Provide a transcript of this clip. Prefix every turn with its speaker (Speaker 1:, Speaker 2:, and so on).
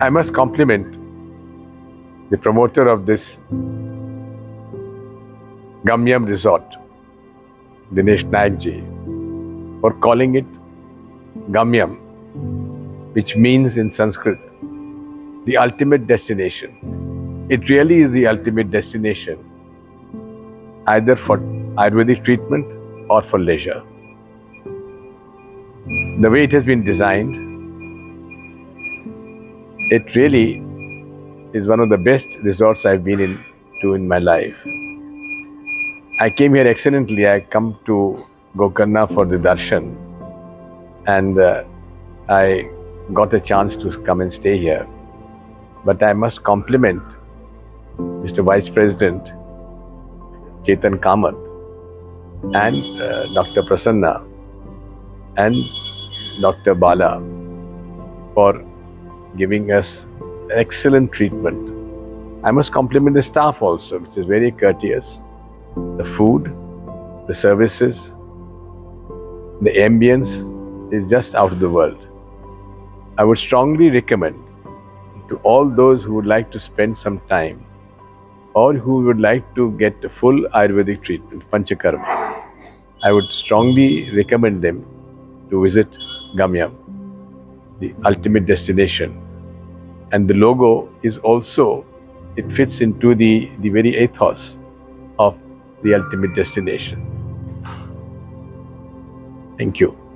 Speaker 1: I must compliment the promoter of this Gamyam resort, Dinesh Naik for calling it Gamyam, which means in Sanskrit the ultimate destination. It really is the ultimate destination, either for Ayurvedic treatment or for leisure. The way it has been designed, it really is one of the best resorts I've been in to in my life. I came here accidentally. I come to Gokarna for the darshan, and uh, I got a chance to come and stay here. But I must compliment Mr. Vice President Chetan Kamath and uh, Dr. Prasanna and Dr. Bala for giving us excellent treatment. I must compliment the staff also, which is very courteous. The food, the services, the ambience is just out of the world. I would strongly recommend to all those who would like to spend some time or who would like to get a full Ayurvedic treatment, Panchakarma, I would strongly recommend them to visit Gamyam, the ultimate destination. And the logo is also, it fits into the, the very ethos of the ultimate destination. Thank you.